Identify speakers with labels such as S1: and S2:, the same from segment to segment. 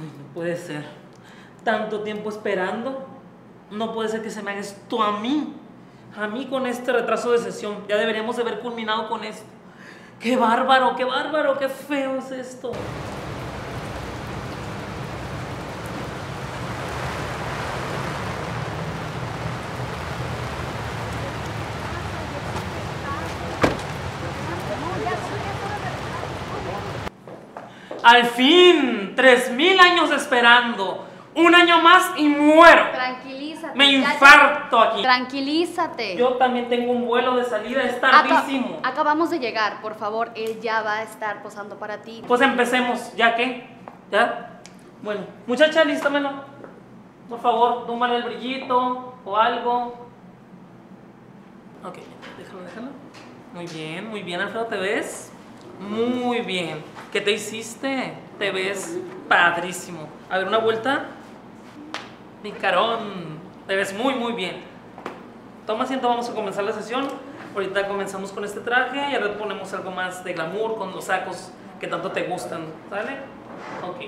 S1: no puede ser. Tanto tiempo esperando. No puede ser que se me haga esto a mí. A mí con este retraso de sesión. Ya deberíamos de haber culminado con esto. ¡Qué bárbaro, qué bárbaro, qué feo es esto! Al fin, tres mil años esperando. Un año más y muero.
S2: Tranquilízate.
S1: Me infarto aquí.
S2: Tranquilízate.
S1: Yo también tengo un vuelo de salida, es tardísimo.
S2: acabamos de llegar, por favor. Él ya va a estar posando para ti.
S1: Pues empecemos, ¿ya qué? ¿Ya? Bueno, muchacha, lístamelo. Por favor, túmbale el brillito o algo. Ok, déjalo, déjalo. Muy bien, muy bien, Alfredo, ¿te ves? Muy bien. ¿Qué te hiciste? Te ves padrísimo. A ver, una vuelta. Mi carón. Te ves muy, muy bien. Toma asiento, vamos a comenzar la sesión. Ahorita comenzamos con este traje y ahora ponemos algo más de glamour con los sacos que tanto te gustan. ¿Sale? Ok.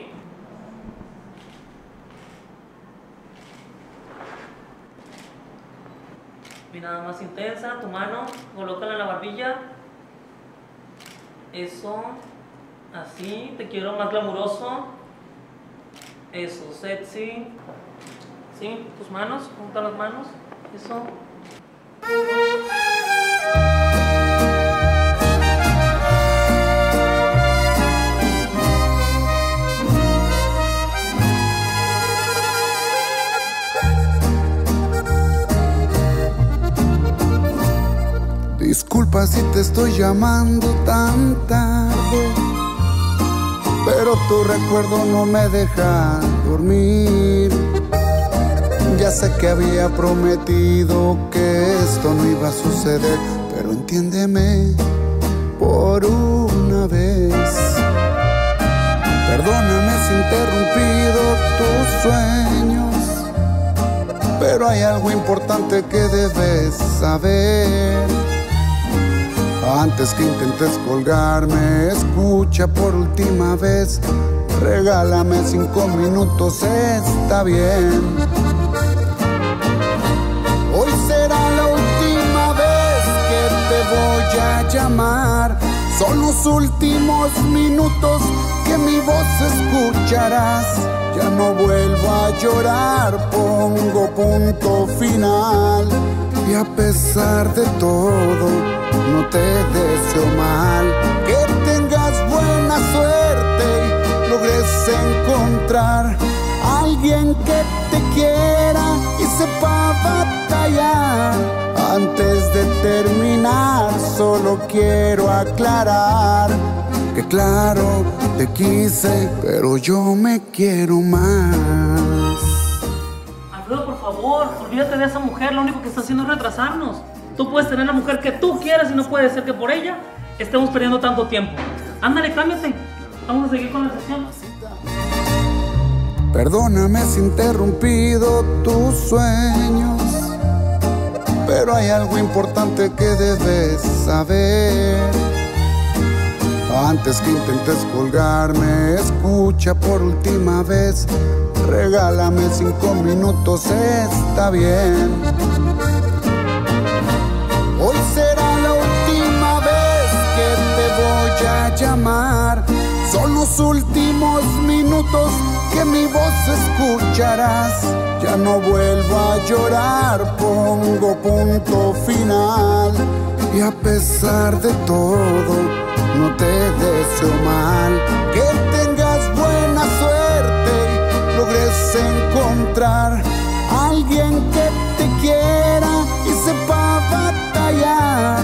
S1: Mirada más intensa, tu mano, colócala en la barbilla. Eso. Así, te quiero más glamuroso. Eso, sexy. Sí, tus manos, junta las manos. Eso.
S3: Disculpa si te estoy llamando tan pero tu recuerdo no me deja dormir. Ya sé que había prometido que esto no iba a suceder, pero entiéndeme por una vez. Perdóname si he interrumpido tus sueños, pero hay algo importante que debes saber. Antes que intentes colgarme, escucha por última vez. Regálame cinco minutos, está bien. Hoy será la última vez que te voy a llamar. Son los últimos minutos que mi voz escucharás. Ya no vuelvo a llorar, pongo punto final. Y a pesar de todo, no te deseo mal. Que tengas buena suerte y logres encontrar a alguien que te quiera y sepa batallar. Antes de terminar, solo quiero aclarar que claro, te quise, pero yo me quiero más.
S1: Alfredo, por favor, olvídate de esa mujer. Lo único que está haciendo es retrasarnos. Tú puedes tener la mujer que tú quieras y no puede ser que por ella estemos perdiendo tanto tiempo. Ándale, cámbiate. Vamos a seguir con la sesión.
S3: Perdóname si interrumpido tus sueños, pero hay algo importante que debes saber. Antes que intentes colgarme, escucha por última vez. Regálame cinco minutos, está bien. Los últimos minutos que mi voz escucharás. Ya no vuelvo a llorar, pongo punto final. Y a pesar de todo, no te deseo mal. Que tengas buena suerte y logres encontrar a alguien que te quiera y sepa batallar.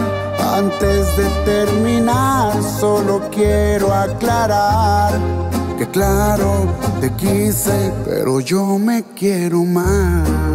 S3: Antes de terminar, solo quiero aclarar que claro, te quise, pero yo me quiero más.